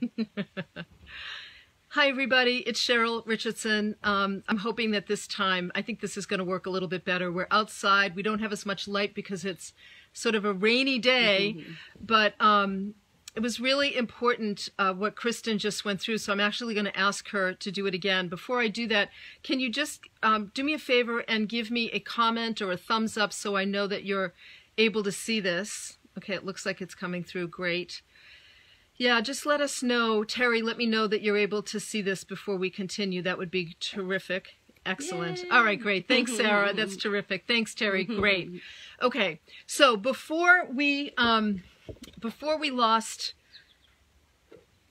Hi, everybody. It's Cheryl Richardson. Um, I'm hoping that this time, I think this is going to work a little bit better. We're outside. We don't have as much light because it's sort of a rainy day, mm-hmm. but um, it was really important uh, what Kristen just went through. So I'm actually going to ask her to do it again. Before I do that, can you just um, do me a favor and give me a comment or a thumbs up so I know that you're able to see this? Okay, it looks like it's coming through. Great. Yeah, just let us know. Terry, let me know that you're able to see this before we continue. That would be terrific. Excellent. Yay. All right, great. Thanks, Sarah. That's terrific. Thanks, Terry. Great. Okay, so before we um, before we lost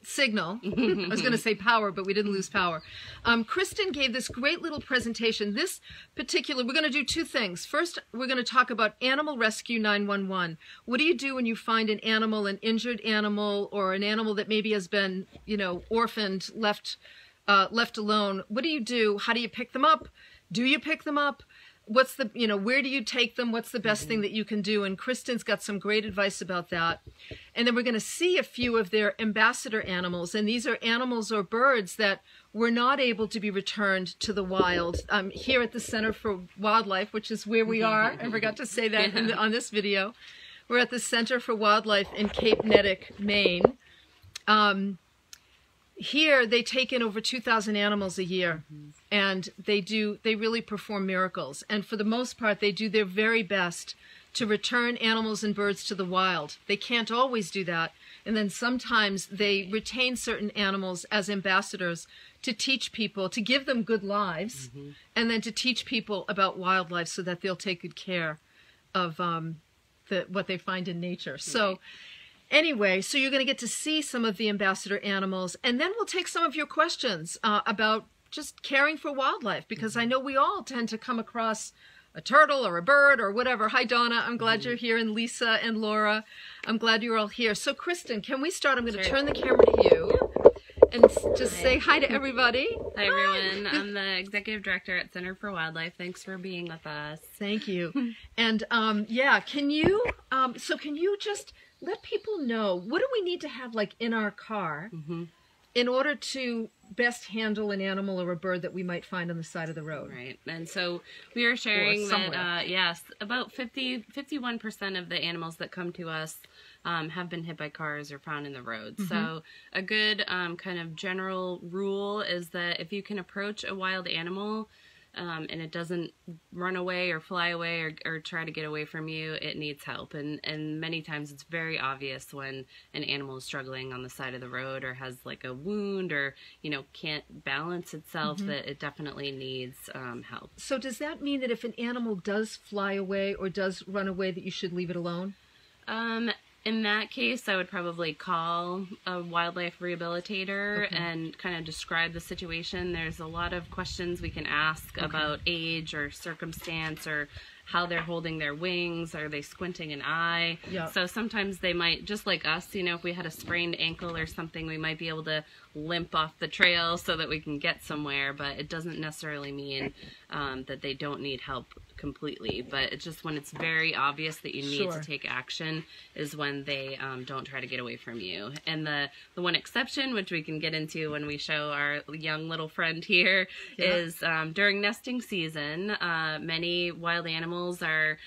signal. I was going to say power, but we didn't lose power. Um, Kristen gave this great little presentation. This particular, we're going to do two things. First, we're going to talk about Animal Rescue 911. What do you do when you find an animal, an injured animal, or an animal that maybe has been, you know, orphaned, left, uh, left alone? What do you do? How do you pick them up? Do you pick them up? What's the you know where do you take them? What's the best mm-hmm. thing that you can do? And kristen's got some great advice about that. And then we're going to see a few of their ambassador animals and these are animals or birds that were not able to be returned to the wild um, here at the center for wildlife which is where we are. I forgot to say that the, on this video. We're at the center for wildlife in cape neddick maine. Um, here they take in over 2000 animals a year mm-hmm. and they do they really perform miracles and for the most part they do their very best to return animals and birds to the wild they can't always do that and then sometimes they retain certain animals as ambassadors to teach people to give them good lives mm-hmm. and then to teach people about wildlife so that they'll take good care of um, the, what they find in nature right. so Anyway, so you're going to get to see some of the ambassador animals, and then we'll take some of your questions uh, about just caring for wildlife because mm-hmm. I know we all tend to come across a turtle or a bird or whatever. Hi, Donna. I'm glad mm-hmm. you're here, and Lisa and Laura. I'm glad you're all here. So, Kristen, can we start? I'm going to turn the camera to you and just hi. say hi to everybody. Hi, everyone. I'm the executive director at Center for Wildlife. Thanks for being with us. Thank you. and um, yeah, can you? Um, so, can you just let people know what do we need to have like in our car mm-hmm. in order to best handle an animal or a bird that we might find on the side of the road right and so we are sharing that uh, yes about 50 51% of the animals that come to us um, have been hit by cars or found in the road mm-hmm. so a good um, kind of general rule is that if you can approach a wild animal um, and it doesn't run away or fly away or, or try to get away from you, it needs help. And, and many times it's very obvious when an animal is struggling on the side of the road or has like a wound or, you know, can't balance itself, mm-hmm. that it definitely needs um, help. So, does that mean that if an animal does fly away or does run away, that you should leave it alone? Um, in that case, I would probably call a wildlife rehabilitator okay. and kind of describe the situation. There's a lot of questions we can ask okay. about age or circumstance or how they're holding their wings. Are they squinting an eye? Yep. So sometimes they might, just like us, you know, if we had a sprained ankle or something, we might be able to limp off the trail so that we can get somewhere. But it doesn't necessarily mean um, that they don't need help completely. But it's just when it's very obvious that you need sure. to take action is when they um, don't try to get away from you. And the the one exception, which we can get into when we show our young little friend here, yeah. is um, during nesting season. Uh, many wild animals are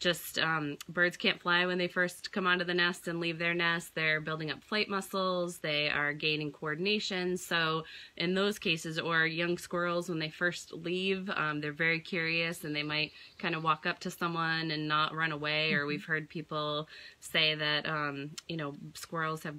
just um, birds can't fly when they first come out of the nest and leave their nest. They're building up flight muscles. They are gaining coordination. So in those cases, or young squirrels when they first leave, um, they're very curious and they might kind of walk up to someone and not run away. Or mm-hmm. we've heard people say that um, you know squirrels have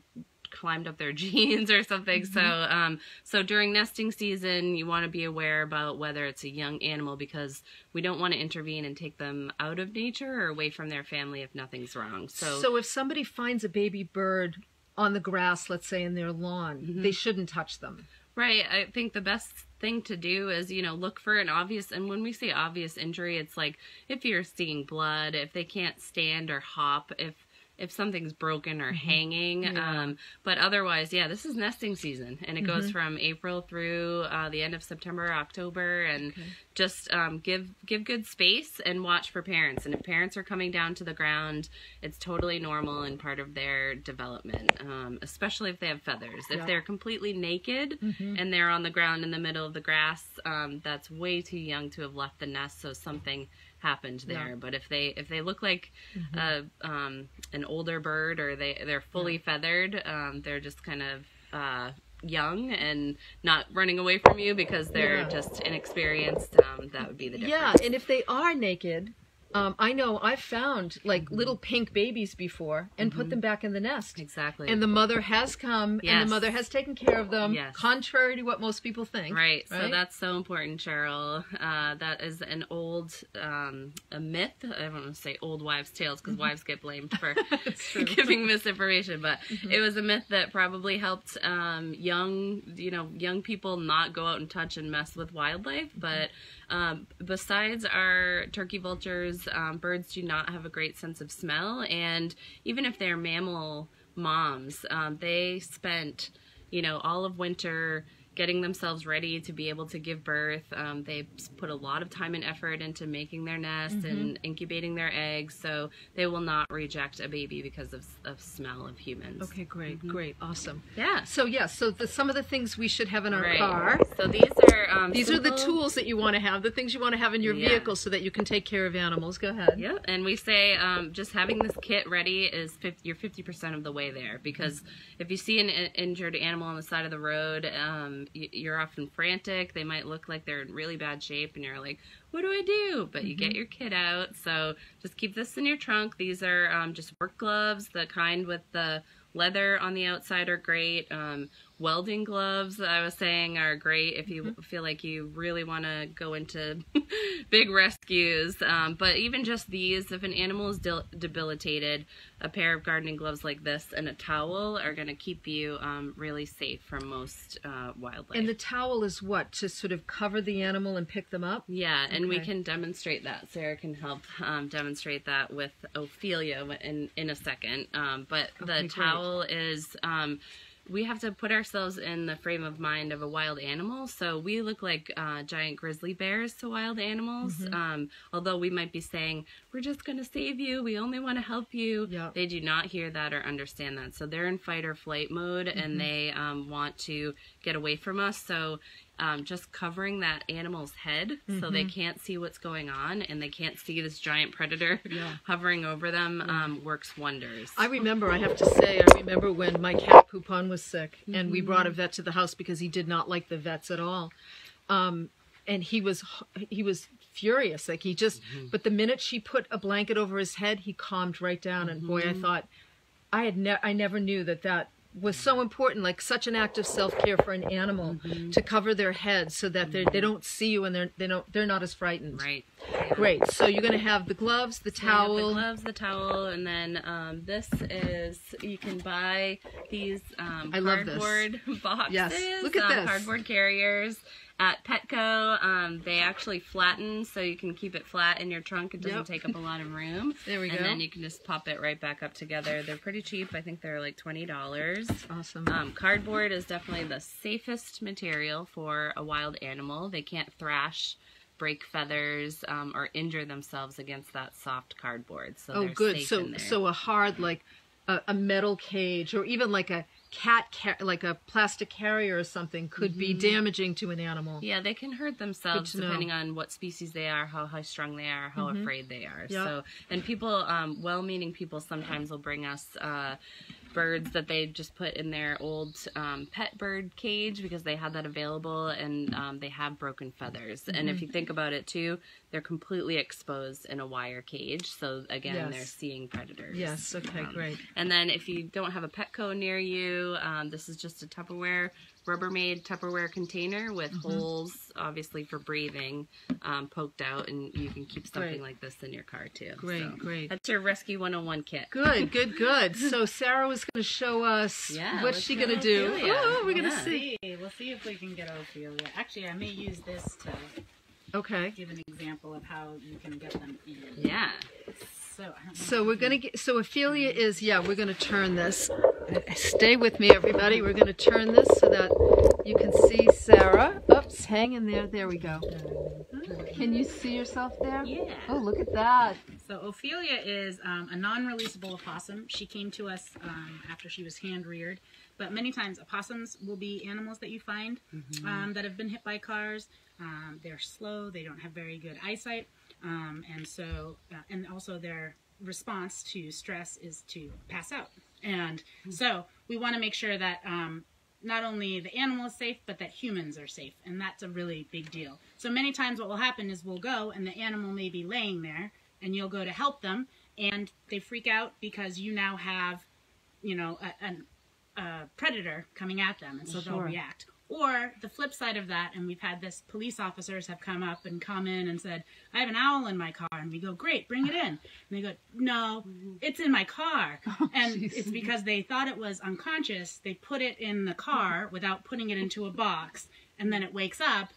climbed up their jeans or something. Mm-hmm. So, um, so during nesting season, you want to be aware about whether it's a young animal because we don't want to intervene and take them out of nature or away from their family if nothing's wrong. So, so if somebody finds a baby bird on the grass, let's say in their lawn, mm-hmm. they shouldn't touch them. Right. I think the best thing to do is, you know, look for an obvious, and when we say obvious injury, it's like if you're seeing blood, if they can't stand or hop, if if something's broken or hanging. Mm-hmm. Yeah. Um, but otherwise, yeah, this is nesting season, and it goes Mm-hmm. from April through uh, the end of September, October, and just um, give give good space and watch for parents. And if parents are coming down to the ground, it's totally normal and part of their development, um, especially if they have feathers. If Yeah. they're completely naked Mhm. and they're on the ground in the middle of the grass, um, that's way too young to have left the nest. So something happened there. Yeah. Mm-hmm. But if they if they look like a, um, an older bird or they they're fully feathered, um, they're just kind of uh, young and not running away from you because they're Yeah. just inexperienced. Um, that would be the Yeah, and if they are naked, um, I know I've found like Mm-hmm. little pink babies before and put them back in the nest. exactly. And the mother has come and the mother has taken care of them, Yes. contrary to what most people think. Right. So that's so important, Cheryl. Uh, that is an old um, a myth. I don't want to say old wives' tales because wives get blamed for giving misinformation, but it was a myth that probably helped um, young, you know, young people not go out and touch and mess with wildlife. But um, besides our turkey vultures, um, birds do not have a great sense of smell, and even if they're mammal moms, um, they spent you know, all of winter getting themselves ready to be able to give birth. Um, they put a lot of time and effort into making their nest Mm-hmm. and incubating their eggs, so they will not reject a baby because of, of smell of humans. Okay, great, Mm-hmm. great, awesome. Yeah. So yeah, so the, some of the things we should have in our Right. car. So these are um, These are the tools that you want to have, the things you want to have in your Yeah. vehicle so that you can take care of animals. Go ahead. Yep, and we say um, just having this kit ready is 50, you're fifty percent of the way there because if you see an injured animal on the side of the road, um, you're often frantic. They might look like they're in really bad shape, and you're like, "What do I do?" But you get your kit out, so just keep this in your trunk. These are um, just work gloves, the kind with the leather on the outside are great. Um, welding gloves, that I was saying, are great if you feel like you really want to go into big rescues. Um, but even just these, if an animal is dil- debilitated, a pair of gardening gloves like this and a towel are going to keep you um, really safe from most uh, wildlife. And the towel is what to sort of cover the animal and pick them up. yeah, and we can demonstrate that. Sarah can help um, demonstrate that with Ophelia in in a second. Um, but the great. towel is. We have to put ourselves in the frame of mind of a wild animal. So we look like uh, giant grizzly bears to wild animals. Mm-hmm. Um, although we might be saying, we're just going to save you. We only want to help you. Yeah. They do not hear that or understand that. So they're in fight or flight mode Mm-hmm. and they um, want to get away from us. So um, just covering that animal's head so they can't see what's going on and they can't see this giant predator Yeah. hovering over them um, works wonders. I remember, I have to say, I remember when my cat Poupon was sick, and we brought a vet to the house because he did not like the vets at all. Um, and he was he was furious, like he just. But the minute she put a blanket over his head, he calmed right down. And boy, I thought I had ne- I never knew that that was so important, like such an act of self care for an animal to cover their head so that they they don't see you and they're they don't they're not as frightened. right. Great. So you're going to have the gloves, the So towel. the gloves, the towel, and then um, this is you can buy these um, I love this. cardboard boxes. Yes. Look at um, this. cardboard carriers at Petco. Um, they actually flatten, so you can keep it flat in your trunk. It doesn't Yep. take up a lot of room. There we go. and then you can just pop it right back up together. They're pretty cheap. I think they're like twenty dollars. Awesome. Um, cardboard is definitely the safest material for a wild animal. They can't thrash, break feathers, um, or injure themselves against that soft cardboard. So Oh, good. So, so a hard like a, a metal cage, or even like a cat, ca- like a plastic carrier or something, could be damaging to an animal. Mm-hmm. yeah, they can hurt themselves. Mm-hmm. depending on what species they are, how high strung they are, how afraid they are. Yeah. So, and people, um, well-meaning people, sometimes will bring us. Uh, birds that they just put in their old um, pet bird cage because they had that available and um, they have broken feathers. And Mm-hmm. if you think about it too, they're completely exposed in a wire cage. So again, Yes. they're seeing predators. Yes. Okay. Um, great. And then if you don't have a Petco near you, um, this is just a Tupperware, Rubbermaid Tupperware container with Mm-hmm. holes, obviously for breathing, um, poked out, and you can keep something Great. like this in your car too. Great, So great. That's your Rescue 101 kit. Good. Good. Good. So Sarah was going to show us Yeah, what's she going to do. Oh, we're going to Yeah. see. See, we'll see if we can get Ophelia. Actually, I may use this to Okay. give an example of how you can get them in. Yeah. So. I don't know So we're gonna get. So Ophelia is. Yeah, we're gonna turn this. Stay with me, everybody. We're gonna turn this so that you can see Sarah. Oops, hang in there. There we go. Can you see yourself there? Yeah. Oh, look at that. So Ophelia is um, a non-releasable opossum. She came to us um, after she was hand-reared. But many times opossums will be animals that you find um, that have been hit by cars. Um, they're slow. They don't have very good eyesight, um, and so uh, and also their response to stress is to pass out. And so we want to make sure that um, not only the animal is safe, but that humans are safe, and that's a really big deal. So many times, what will happen is we'll go, and the animal may be laying there, and you'll go to help them, and they freak out because you now have, you know, a, an, a predator coming at them, and so they'll react. Or the flip side of that, and we've had this, police officers have come up and come in and said, I have an owl in my car. And we go, great, bring it in. And they go, no, it's in my car. and jeez. it's because they thought it was unconscious. They put it in the car without putting it into a box. And then it wakes up,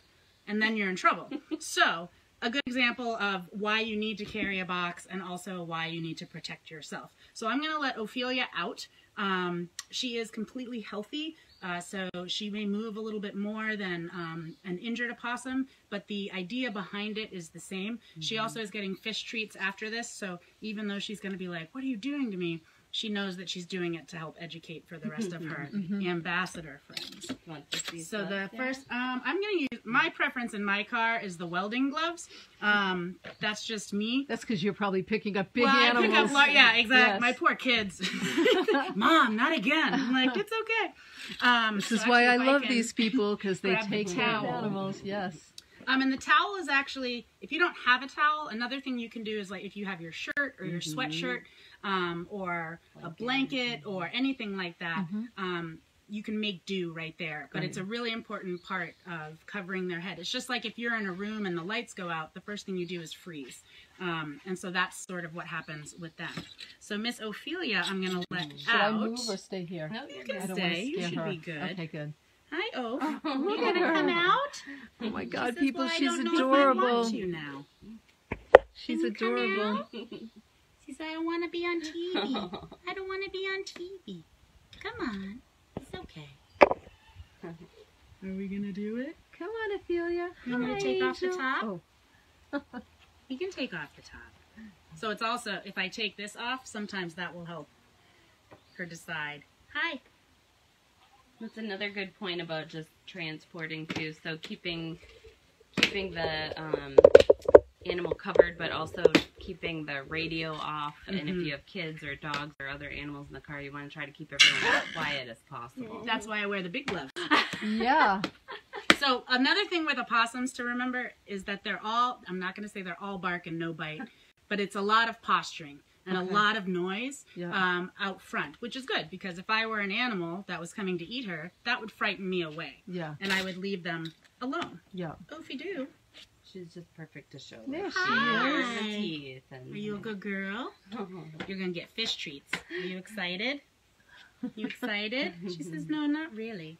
and then you're in trouble. so, a good example of why you need to carry a box and also why you need to protect yourself. So, I'm going to let Ophelia out. Um, she is completely healthy. Uh, so she may move a little bit more than um, an injured opossum, but the idea behind it is the same. She also is getting fish treats after this, so even though she's going to be like, "What are you doing to me?" She knows that she's doing it to help educate for the rest of her ambassador friends. Want to see So stuff? the Yeah. first, um, I'm going to use my preference in my car is the welding gloves. Um, that's just me. That's because you're probably picking up big well, animals. I pick up, lar- yeah, exactly. Yes. My poor kids. Mom, not again. I'm like, it's okay. Um, This is why I love can, these people because they grab the take care of towel. animals. Yes. Um, and the towel is actually, if you don't have a towel, another thing you can do is like if you have your shirt or your sweatshirt, um, or a blanket or anything like that, um, you can make do right there. But it's a really important part of covering their head. It's just like if you're in a room and the lights go out, the first thing you do is freeze. Um, and so that's sort of what happens with them. So Miss Ophelia, I'm gonna let Should out. I move or stay here? No, you're You can I don't good. want to stay. You should her. be good. Okay, good. Hi, O. Look you at gonna come out? Oh my God, She says, people, "Well, she's don't know if I adorable. want you now. She's adorable. out? She said, I don't want to be on TV. I don't want to be on TV. Come on. It's okay. Are we going to do it? Come on, Ophelia. You want me to Hi, take off the top? Oh, You can take off the top. So it's also, if I take this off, sometimes that will help her decide. Hi. That's another good point about just transporting too. So keeping keeping the um, animal covered, but also keeping the radio off. And if Mhm. you have kids or dogs or other animals in the car, you want to try to keep everyone as quiet as possible. That's why I wear the big gloves. yeah. So another thing with opossums to remember is that they're all I'm not going to say they're all bark and no bite, but it's a lot of posturing and Okay. a lot of noise Yeah. um, out front, which is good because if I were an animal that was coming to eat her, that would frighten me away, Yeah. and I would leave them alone. Yeah. Oh, if you do, She's just perfect to show. There she has is. the teeth. And, are you a good girl? You're gonna get fish treats. Are you excited? You excited? She says, No, not really.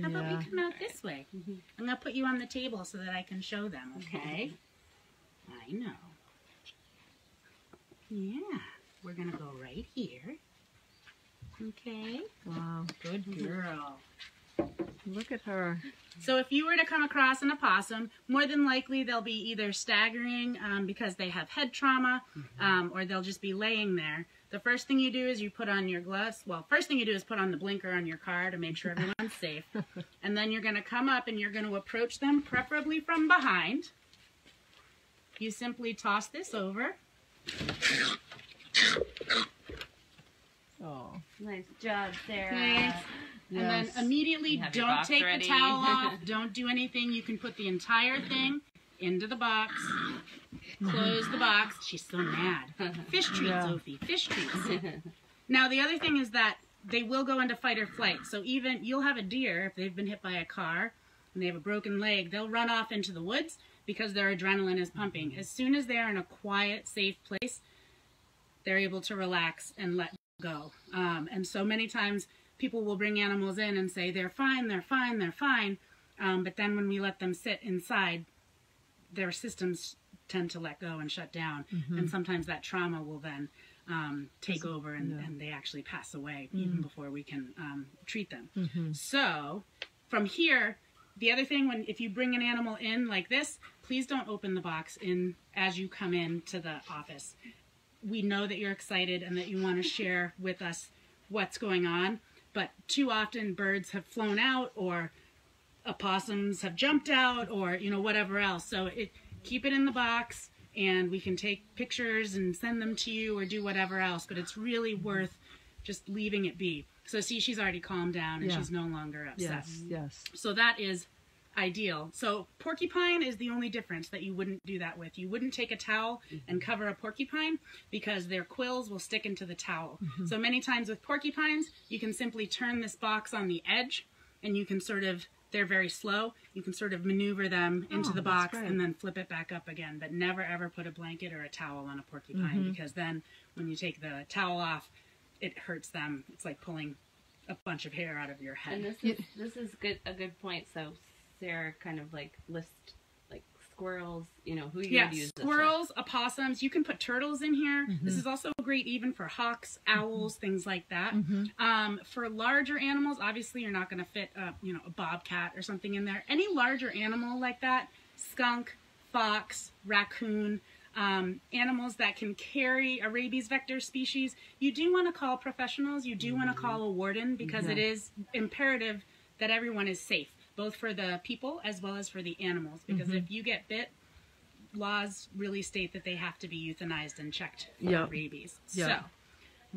How about we come out this way? Mm-hmm. I'm gonna put you on the table so that I can show them, okay? I know. Yeah. We're gonna go right here. Okay. Wow. Good mm-hmm. girl. Look at her. So if you were to come across an opossum, more than likely they'll be either staggering um, because they have head trauma, um, or they'll just be laying there. The first thing you do is you put on your gloves. Well, first thing you do is put on the blinker on your car to make sure everyone's safe. And then you're going to come up and you're going to approach them, preferably from behind. You simply toss this over. Oh. Nice job, Sarah. Thanks. And then immediately You have your don't take ready. the towel off. Don't do anything. You can put the entire thing into the box. Close the box. She's so mad. Fish treats, Yeah. Sophie. Fish treats. now the other thing is that they will go into fight or flight. So even you'll have a deer if they've been hit by a car and they have a broken leg, they'll run off into the woods because their adrenaline is pumping. As soon as they're in a quiet, safe place, they're able to relax and let go. Um, and so many times people will bring animals in and say they're fine, they're fine, they're fine. Um, but then when we let them sit inside, their systems tend to let go and shut down, and sometimes that trauma will then um, take over and, and they actually pass away even before we can um, treat them. So from here, the other thing when if you bring an animal in like this, please don't open the box in as you come in to the office. We know that you're excited and that you want to share with us what's going on, but too often birds have flown out or opossums have jumped out or you know whatever else. So it keep it in the box and we can take pictures and send them to you or do whatever else, but it's really mm-hmm. worth just leaving it be. So see she's already calmed down and Yeah. she's no longer upset. Yes, yes. So that is ideal. So porcupine is the only difference that you wouldn't do that with. You wouldn't take a towel mm-hmm. and cover a porcupine because their quills will stick into the towel. Mm-hmm. So many times with porcupines, you can simply turn this box on the edge and you can sort of they're very slow. You can sort of maneuver them into Oh, the box great. and then flip it back up again. But never ever put a blanket or a towel on a porcupine mm-hmm. because then when you take the towel off, it hurts them. It's like pulling a bunch of hair out of your head. And this is this is good a good point. So Sarah kind of like list like squirrels, you know, who you Yeah, would use this squirrels, opossums. You can put turtles in here. Mm-hmm. This is also great even for hawks, owls, mm-hmm. things like that. Mm-hmm. Um, for larger animals, obviously you're not going to fit, a, you know, a bobcat or something in there. Any larger animal like that, skunk, fox, raccoon, um, animals that can carry a rabies vector species, you do want to call professionals. You do want to call a warden because it is imperative that everyone is safe, both for the people as well as for the animals. Because mm-hmm. if you get bit, laws really state that they have to be euthanized and checked for Yep. rabies. Yep. So,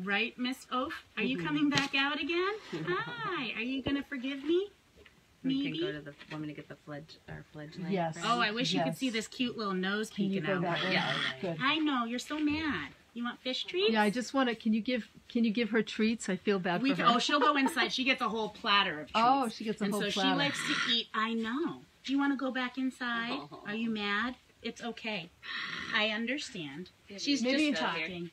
right, Miss Oaf, are you mm-hmm. coming back out again? Hi, are you gonna forgive me? We Maybe. can go to the want me to get the fledge our fledgling. Yes. first? Oh, I wish you could see this cute little nose Can you peeking go out. that way? Yeah. Good. I know you're so mad. You want fish treats? Yeah, I just want to. Can you give? Can you give her treats? I feel bad We for her. oh, she'll go inside. She gets a whole platter of treats. Oh, she gets a and whole so she likes to eat. I know. Do you want to go back inside? Are you mad? It's okay. I understand. She's Maybe just it's out here. talking.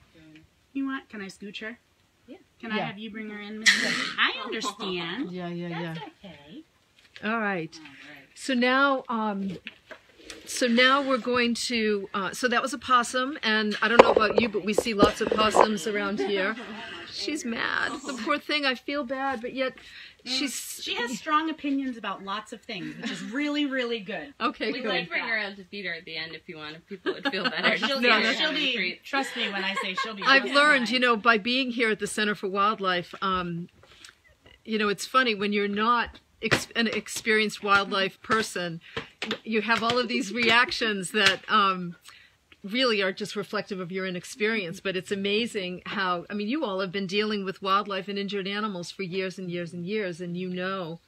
You want? Can I scooch her? Yeah. Can I have you bring her in, Miss? I understand. yeah, yeah, yeah. That's okay. All right. All right. So now, um, so now we're going to. Uh, so that was a possum, and I don't know about you, but we see lots of possums around here. She's mad. The poor thing. I feel bad, but yet she's. She has strong opinions about lots of things, which is really, really good. Okay, We'd good. like bring her out to feed her at the end if you want. If people would feel better. She'll, No, be, no. she'll be. Trust me when I say she'll be. I've learned, you know, by being here at the Center for Wildlife, um, you know, it's funny when you're not ex- an experienced wildlife person, you have all of these reactions that um, really are just reflective of your inexperience. But it's amazing how, I mean, you all have been dealing with wildlife and injured animals for years and years and years, and you know.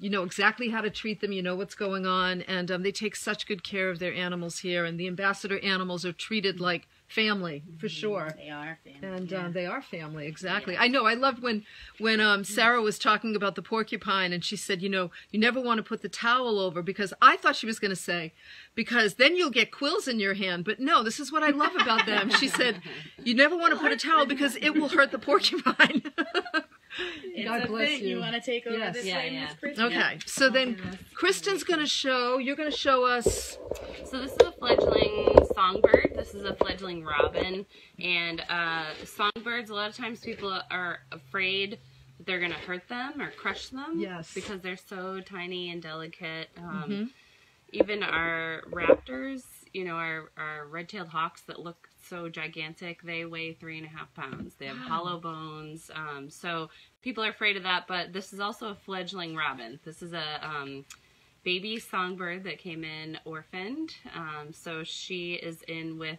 You know exactly how to treat them. You know what's going on, and um, they take such good care of their animals here. And the ambassador animals are treated like family for sure They are. Family. and yeah. uh, they are family exactly i know i loved when when um, sarah was talking about the porcupine and she said you know you never want to put the towel over because i thought she was going to say because then you'll get quills in your hand but no this is what i love about them she said you never want to put a towel because it will hurt the porcupine It's God a bless thing. you. want to take over Yes. this Yeah, way, yeah. Miss Chris? okay so then kristen's going to show you're going to show us So this is a fledgling songbird. This is a fledgling robin, and uh, songbirds. A lot of times people are afraid that they're going to hurt them or crush them. Yes. Because they're so tiny and delicate. Um, Mhm. Even our raptors, you know, our, our red-tailed hawks that look so gigantic, they weigh three and a half pounds. They have hollow bones. Um, so people are afraid of that. But this is also a fledgling robin. This is a um, baby songbird that came in orphaned. Um, so she is in with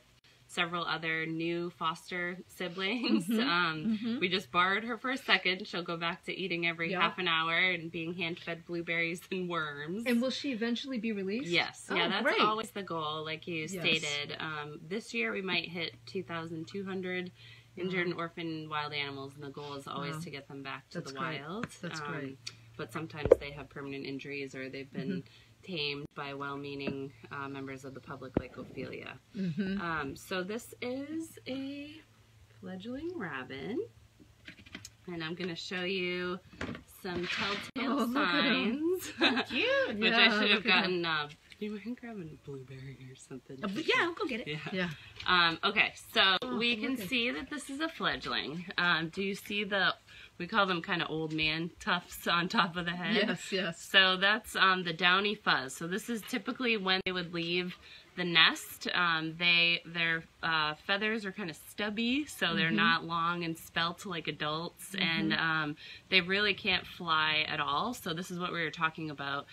several other new foster siblings. Mm-hmm. Um, We just borrowed her for a second. She'll go back to eating every Yeah. half an hour and being hand fed blueberries and worms. and will she eventually be released Yes, Oh, yeah, that's great. always the goal, like you Yes. stated. Um, this year we might hit 2,200 injured and orphaned wild animals, and the goal is always Wow. to get them back to That's the great. wild. That's Um, great. But sometimes they have permanent injuries or they've been Mm-hmm. Tamed by well-meaning uh, members of the public, like Ophelia. Mhm. Um, so this is a fledgling robin, and I'm going to show you some telltale Oh, look at 'em. signs. Cute. which Yeah, I should have gotten uh, you mind grabbing a blueberry or something? Uh, but yeah, I'll go get it. Yeah. Yeah. Um, okay, so we can see that this is a fledgling. Um, do you see the, we call them kind of old man tufts on top of the head? Yes, yes. So that's um, the downy fuzz. So this is typically when they would leave the nest. Um, they their uh, feathers are kind of stubby, so they're Mm-hmm. not long and spelt like adults, and um, they really can't fly at all. So this is what we were talking about.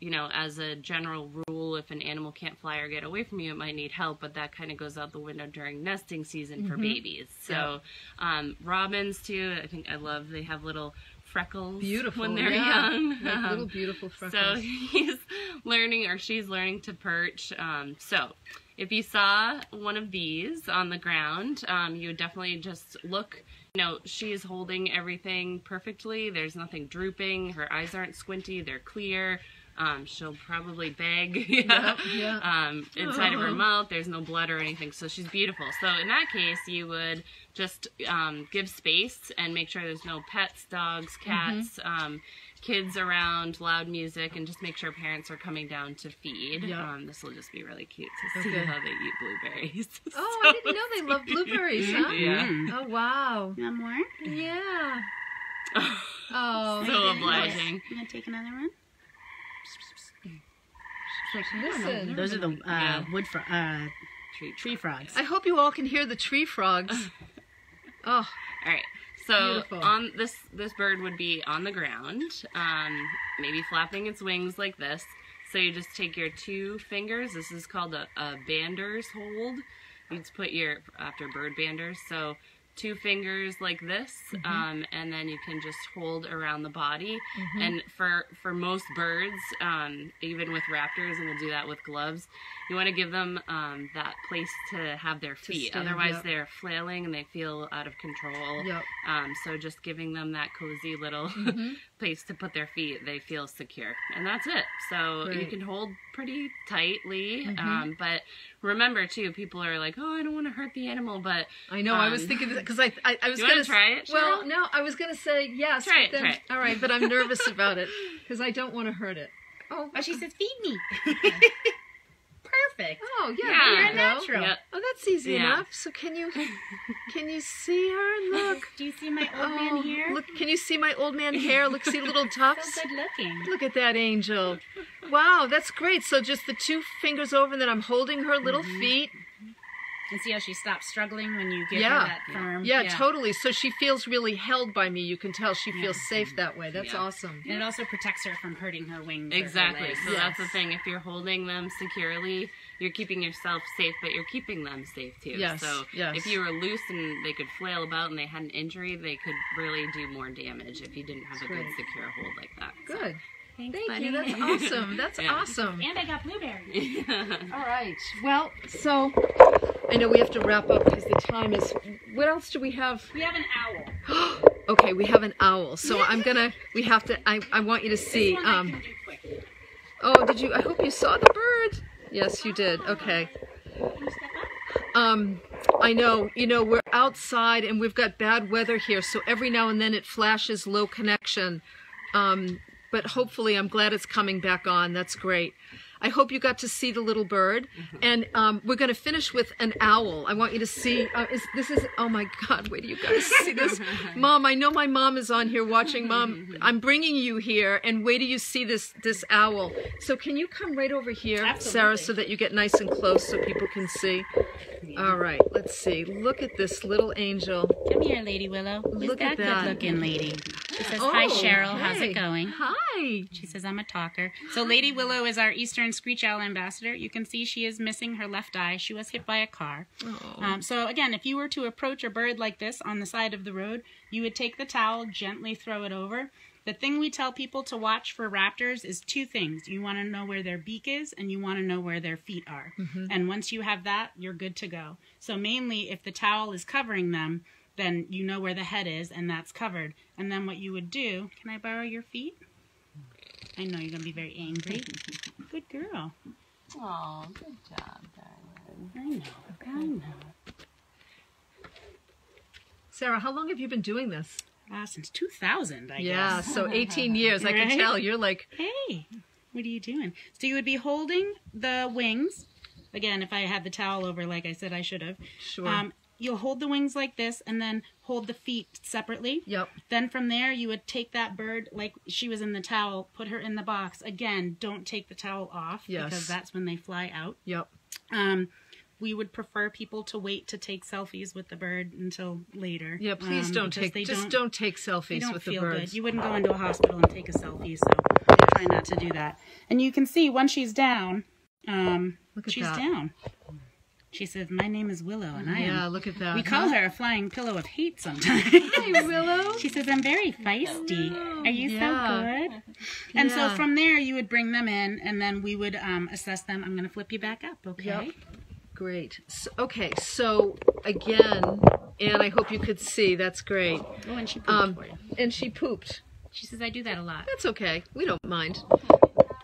You know, as a general rule, if an animal can't fly or get away from you, it might need help, but that kind of goes out the window during nesting season for babies. So, um, robins too. I think I love. They have little freckles Beautiful. when they're yeah. young. Like Um, little beautiful freckles. so he's learning, or she's learning to perch. Um, so if you saw one of these on the ground, um, you would definitely just look. You know, she is holding everything perfectly. There's nothing drooping. Her eyes aren't squinty. They're clear. Um, she'll probably beg yeah. Yep, yeah. um, inside of her Oh. mouth. There's no blood or anything, so she's beautiful. So in that case, you would just um, give space and make sure there's no pets, dogs, cats, um, kids around, loud music, and just make sure parents are coming down to feed. Yeah. Um, this will just be really cute to see Okay. how they eat blueberries. Oh, I didn't know they love blueberries, huh? Yeah. Mm. Oh, wow. You want more? Yeah. Oh, so obliging. You gonna take another one? Like, listen. Those are the uh, Yeah. wood fro- uh, Treat. tree frogs. I hope you all can hear the tree frogs. Oh, All right. So Beautiful. on this this bird would be on the ground, um, maybe flapping its wings like this. So you just take your two fingers. This is called a, a bander's hold. You just put your after bird banders. So two fingers like this, um, and then you can just hold around the body. And for for most birds, um, even with raptors, and we'll do that with gloves. You want to give them um, that place to have their feet. stand, Otherwise, yep. they're flailing and they feel out of control. Yep. Um, so just giving them that cozy little Mm-hmm. place to put their feet, they feel secure, and that's it. So you. Mm-hmm. can hold pretty tightly. Um, but remember too, people are like, "Oh, I don't want to hurt the animal," but I know. I was Um, thinking because I, I I was you gonna wanna try it, Well, no, I was gonna say yes. Try but it, then- try it. All right, but I'm nervous about it because I don't want to hurt it. Oh, Oh, she says, feed me. Perfect. oh yeah, yeah. you're a natural. yeah, Oh, that's easy Yeah. enough. So can you can you see her? Look. Do you see my old Oh, man here? look! Can you see my old man hair? Look, see little tufts. So good looking. Look at that angel. Wow, that's great. So just the two fingers over, and then I'm holding her little Mm-hmm. feet. And see how she stops struggling when you give Yeah. her that firm. Yeah, totally. So she feels really held by me. You can tell she feels safe that way. That's Yeah. awesome. And it also protects her from hurting her wings. or her exactly. legs. So that's the thing. If you're holding them securely, you're keeping yourself safe, but you're keeping them safe too. Yes, So yes. if you were loose and they could flail about and they had an injury, they could really do more damage if you didn't have a good Great. secure hold like that. So, Good. thanks, Thank you. That's awesome. That's Yeah. awesome. And I got blueberries. All right. Well, so I know we have to wrap up because the time is. What else do we have? We have an owl. Okay, we have an owl. So I'm gonna. We have to. I. I want you to see. This one I Um. can do quick. Oh, did you? I hope you saw the bird. Yes, you did. Okay. Can you step up? Um, I know, you know, we're outside and we've got bad weather here, so every now and then it flashes low connection. Um, but hopefully, I'm glad it's coming back on. That's great. I hope you got to see the little bird, and um, we're going to finish with an owl. I want you to see. Uh, is, this is oh my God! Wait till you guys see this, Mom. I know my mom is on here watching. Mom, I'm bringing you here, and wait till you see this this owl. So can you come right over here, Sarah, so that you get nice and close so people can see. All right, let's see. Look at this little angel. Come here, Lady Willow. Who's Look that at that. good looking lady? She says, Oh, Hi, Cheryl. How's it going? Hi. She says, I'm a talker. So, Lady Willow is our Eastern Screech Owl ambassador. You can see she is missing her left eye. She was hit by a car. Oh. Um, so, again, if you were to approach a bird like this on the side of the road, you would take the towel, gently throw it over. The thing we tell people to watch for raptors is two things. You want to know where their beak is, and you want to know where their feet are. And once you have that, you're good to go. So, mainly, if the towel is covering them, then you know where the head is, and that's covered. And then what you would do, can I borrow your feet? I know you're going to be very angry. Good girl. Oh, good job, darling. I know. I know. Sarah, how long have you been doing this? Ah, since 2000, I Yeah, guess. Yeah, so 18 years. I can tell you're like, Hey, What are you doing? So you would be holding the wings. Again, if I had the towel over, like I said, I should have. Sure. Um, you'll hold the wings like this, and then hold the feet separately. Yep. Then from there, you would take that bird, like she was in the towel, put her in the box. Again, don't take the towel off Yes. because that's when they fly out. Yep. Um, we would prefer people to wait to take selfies with the bird until later. Yeah, please um, don't take just don't, take they selfies don't with the birds. good. You wouldn't go into a hospital and take a selfie, so try not to do that. And you can see when she's down, um, Look at she's that. down. She says, "My name is Willow, and I yeah, am." look at that. We call her a flying pillow of hate sometimes. Hey, Willow. She says, I'm very feisty. Are you Yeah. so good? And so from there, you would bring them in, and then we would um, assess them. I'm going to flip you back up, okay? Yep. Great. So, okay, so again, and I hope you could see. That's great. Oh, and she pooped Um, for you. and she pooped. She says, I do that a lot. That's okay. We don't mind.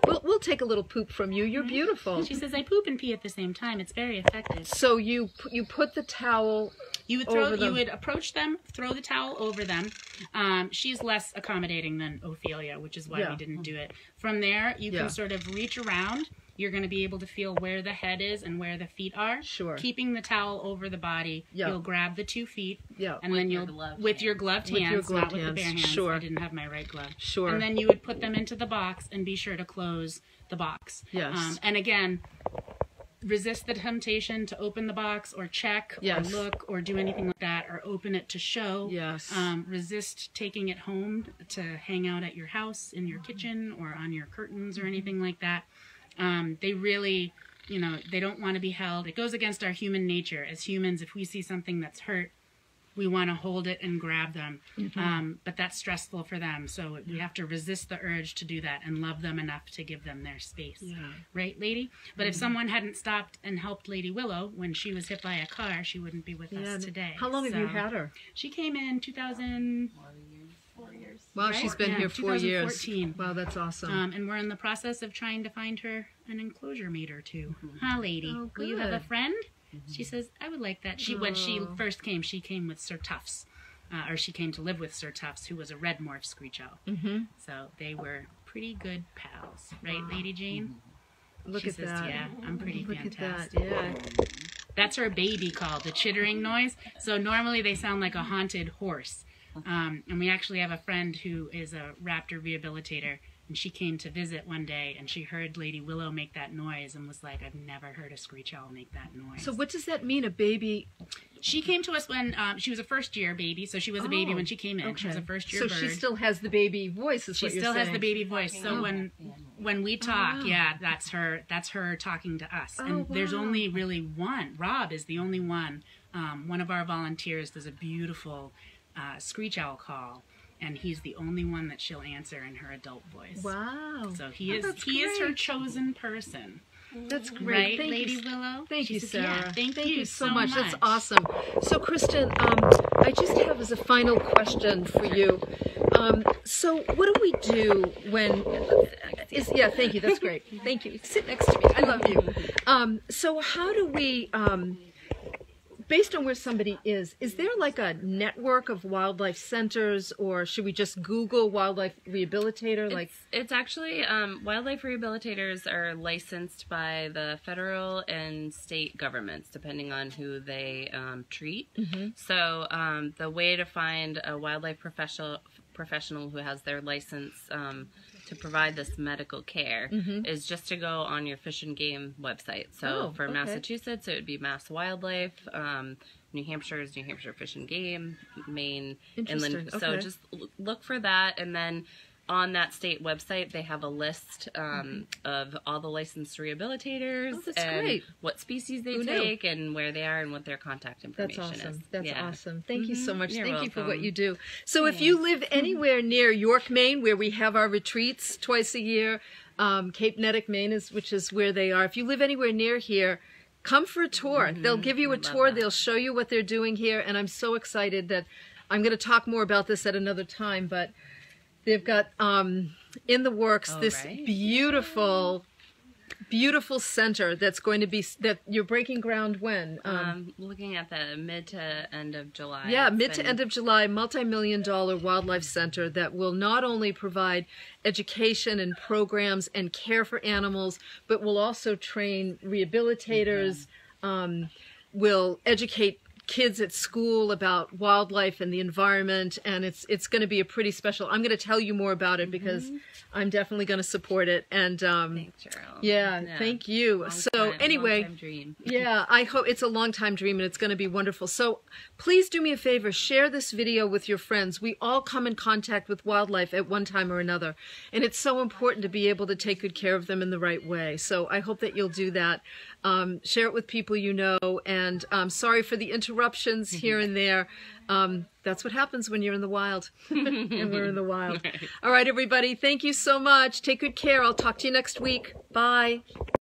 We'll we'll take a little poop from you. You're beautiful. She says, I poop and pee at the same time. It's very effective. So you you put the towel. You would throw. You would approach them, throw the towel over them. Um, she's less accommodating than Ophelia, which is why Yeah. we didn't do it. From there, you Yeah. can sort of reach around. You're going to be able to feel where the head is and where the feet are. Sure. Keeping the towel over the body, Yeah. you'll grab the two feet, Yeah. and then your you'll gloved with your gloved With your hands, gloved not with the bare hands, hands. sure. I didn't have my right glove. Sure. And then you would put them into the box and be sure to close the box. Yes. Um, and again, resist the temptation to open the box or check Yes. or look or do anything like that or open it to show. Yes. Um, resist taking it home to hang out at your house, in your kitchen, or on your curtains or anything like that. Um, they really, you know, they don't want to be held. It goes against our human nature. As humans, if we see something that's hurt, we want to hold it and grab them. Um, but that's stressful for them. So we have to resist the urge to do that and love them enough to give them their space. Right, lady? But if someone hadn't stopped and helped Lady Willow when she was hit by a car, she wouldn't be with Yeah. us today. How long have you had her? She came in 2000. Wow, she's been Yeah, here four years. 2014. Wow, that's awesome. Um, and we're in the process of trying to find her an enclosure mate or 2 Huh, lady? Oh, Will you have a good. friend? She says, I would like that. She When she Oh. first came, she came with Sir Tufts. Uh, or she came to live with Sir Tufts, who was a red morph screech owl. mm-hmm. So they were pretty good pals. Right, Lady Jane? Look she at says, that. yeah, I'm pretty Look fantastic. at that. Yeah. That's her baby call, the chittering noise. So normally they sound like a haunted horse. Um, and we actually have a friend who is a raptor rehabilitator, and she came to visit one day, and she heard Lady Willow make that noise, and was like, "I've never heard a screech owl make that noise." So what does that mean? A baby? she came to us when um, she was a first year baby, so she was a baby Oh, when she came in. She was a first year So bird. she still has the baby voice. Is she what you're still has the baby voice. So Oh. when when we talk, wow. yeah, that's her. That's her talking to us. Oh, and there's only really one. Rob is the only one. Um, one of our volunteers does a beautiful uh, screech owl call, and he's the only one that she'll answer in her adult voice. Wow. So he Oh, is that's he is her chosen person, That's great. right, Thank Lady you. Willow? Thank you, Sarah. Yeah, thank, you, so much. much. That's awesome. So, Kristen, um, I just have as a final question for you. Um, so, what do we do when? Is yeah, thank you. That's great. Thank you. Sit next to me. I love you. Um, so, how do we? Based on where somebody is, is there like a network of wildlife centers, or should we just Google wildlife rehabilitator? Like, it's, it's actually um, wildlife rehabilitators are licensed by the federal and state governments, depending on who they um, treat. Mm-hmm. So um, the way to find a wildlife professional professional who has their license um, to provide this medical care is just to go on your fish and game website. So Mm-hmm. Oh, for okay. Massachusetts, it would be Mass Wildlife. Um, New Hampshire is New Hampshire Fish and Game. Maine Interesting, Inland. So just l- look for that, and then on that state website they have a list um, of all the licensed rehabilitators Oh, and great. what species they Who knew? take and where they are and what their contact That's information awesome. is. That's Yeah. awesome. Thank you so Mhm. much. You're Thank you for what you do. So, if you live anywhere near York, Maine, where we have our retreats twice a year, um, Cape Neddick, Maine is which is where they are. If you live anywhere near here, come for a tour. They'll give you a Mm-hmm. Tour. that. They'll show you what they're doing here, and I'm so excited that I'm going to talk more about this at another time. But they've got um, in the works All this right. beautiful beautiful center that's going to be that you're breaking ground when. Um, Um, looking at the mid to end of July. yeah, mid to end of July, multi-million dollar wildlife center that will not only provide education and programs and care for animals, but will also train rehabilitators, um, will educate kids at school about wildlife and the environment and it's it's going to be a pretty special i'm going to tell you more about it because i'm definitely going to support it and um Thanks, Cheryl. yeah, thank you Long so time- anyway yeah, I hope it's a long time dream and it's going to be wonderful. So please do me a favor, share this video with your friends. We all come in contact with wildlife at one time or another, and it's so important to be able to take good care of them in the right way. So I hope that you'll do that. Um, share it with people you know, and um, sorry for the interruptions here and there. Um, that's what happens when you're in the wild, and we're in the wild. All right, everybody, thank you so much. Take good care. I'll talk to you next week. Bye.